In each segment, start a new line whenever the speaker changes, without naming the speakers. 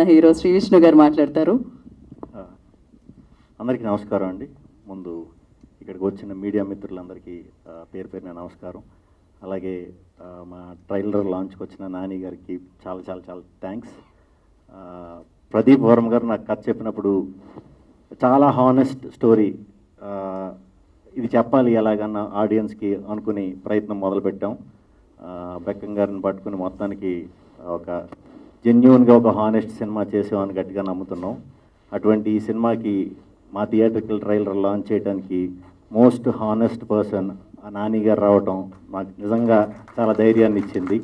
చేసిన హీరో శ్రీ విష్ణు గారు మాట్లాడతారు.
అందరికీ నమస్కారం అండి. ముందు ఇక్కడికి వచ్చిన మీడియా మిత్రులందరికీ పేరు పేరున నమస్కారం. అలాగే మా ట్రైలర్ లాంచ్కి వచ్చిన నాని గారికి చాలా చాలా చాలా థ్యాంక్స్. ప్రదీప్ వర్మ గారు నాకు కథ చెప్పినప్పుడు చాలా హానెస్ట్ స్టోరీ ఇది చెప్పాలి ఎలాగన్న ఆడియన్స్కి అనుకుని ప్రయత్నం మొదలుపెట్టాం. బెక్కం గారిని పట్టుకుని మొత్తానికి ఒక జెన్యున్గా ఒక హానెస్ట్ సినిమా చేసామని గట్టిగా నమ్ముతున్నాం. అటువంటి ఈ సినిమాకి మా థియేట్రికల్ ట్రైలర్ లాంచ్ చేయడానికి మోస్ట్ హానెస్ట్ పర్సన్ నాని గారు రావటం మాకు నిజంగా చాలా ధైర్యాన్ని ఇచ్చింది.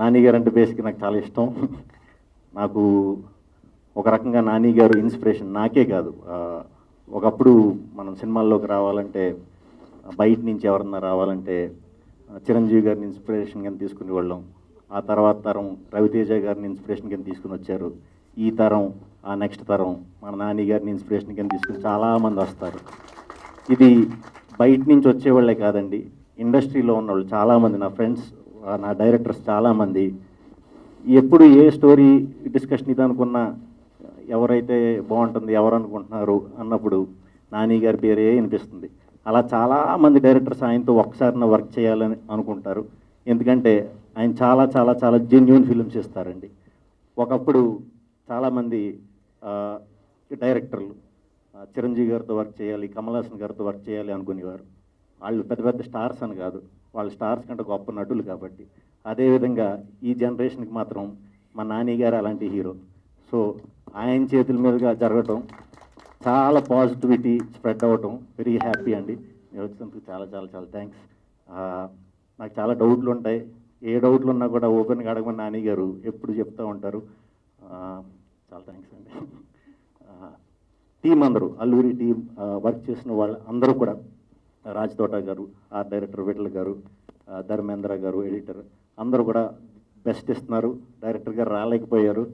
నాని గారు అంటే బేసిక్గా నాకు చాలా ఇష్టం. నాకు ఒక రకంగా నాని గారు ఇన్స్పిరేషన్ నాకే కాదు. ఒకప్పుడు మనం సినిమాల్లోకి రావాలంటే బయట నుంచి ఎవరన్నా రావాలంటే చిరంజీవి గారిని ఇన్స్పిరేషన్ తీసుకుని తీసుకునే వాళ్ళం ఆ తర్వాత తరం రవితేజ గారిని ఇన్స్పిరేషన్ కింద తీసుకుని వచ్చారు. ఈ తరం ఆ నెక్స్ట్ తరం మన నాని గారిని ఇన్స్పిరేషన్ కింద తీసుకుని చాలామంది వస్తారు. ఇది బయట నుంచి వచ్చేవాళ్ళే కాదండి ఇండస్ట్రీలో ఉన్నవాళ్ళు చాలామంది నా ఫ్రెండ్స్ నా డైరెక్టర్స్ చాలామంది ఎప్పుడు ఏ స్టోరీ డిస్కషన్ ఇది అనుకున్నా ఎవరైతే బాగుంటుంది ఎవరు అనుకుంటున్నారు అన్నప్పుడు నాని గారి పేరే వినిపిస్తుంది. అలా చాలామంది డైరెక్టర్స్ ఆయనతో ఒకసారి వర్క్ చేయాలని అనుకుంటారు. ఎందుకంటే ఆయన చాలా చాలా చాలా జెన్యున్ ఫిలిమ్స్ ఇస్తారండి ఒకప్పుడు చాలామంది డైరెక్టర్లు చిరంజీవి గారితో వర్క్ చేయాలి కమల్ హాసన్ గారితో వర్క్ చేయాలి అనుకునేవారు. వాళ్ళు పెద్ద పెద్ద స్టార్స్ అని కాదు. వాళ్ళు స్టార్స్ కంటే గొప్ప నటులు కాబట్టి. అదేవిధంగా ఈ జనరేషన్కి మాత్రం మా నాని గారు అలాంటి హీరో సో ఆయన చేతుల మీదుగా జరగటం చాలా పాజిటివిటీ స్ప్రెడ్ అవ్వటం వెరీ హ్యాపీ అండి. మీరు వచ్చినందుకు చాలా చాలా చాలా థ్యాంక్స్ నాకు చాలా డౌట్లు ఉంటాయి. ఏ డౌట్లు ఉన్నా కూడా ఓపెన్గా అడగమని నాని గారు ఎప్పుడు చెప్తూ ఉంటారు. చాలా థ్యాంక్స్ అండి. టీం అందరూ అల్లూరి టీం వర్క్ చేసిన వాళ్ళు అందరూ కూడా రాజ్ తోట గారు ఆర్ట్ డైరెక్టర్ విఠల్ గారు ధర్మేంద్ర గారు ఎడిటర్ అందరూ కూడా బెస్ట్ ఇస్తున్నారు. డైరెక్టర్ గారు రాలేకపోయారు.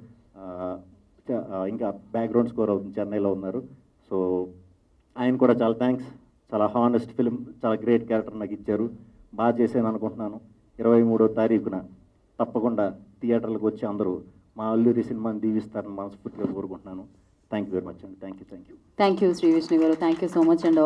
చ- ఇంకా బ్యాక్గ్రౌండ్ స్కోర్ అవుతుంది చెన్నైలో ఉన్నారు. సో ఆయన కూడా చాలా థ్యాంక్స్ చాలా హానెస్ట్ ఫిలిం చాలా గ్రేట్ క్యారెక్టర్ నాకు ఇచ్చారు. బాగా చేశాను అనుకుంటున్నాను. ఇరవై మూడో తారీఖున తప్పకుండా థియేటర్లకు వచ్చి అందరూ మా అల్లూరి సినిమాని దీవిస్తారని మనస్ఫూర్తిగా కోరుకుంటున్నాను. థ్యాంక్ యూ వెరీ మచ్ అండి. Thank you thank you
thank you Shri Vishnu గారు thank you so much and.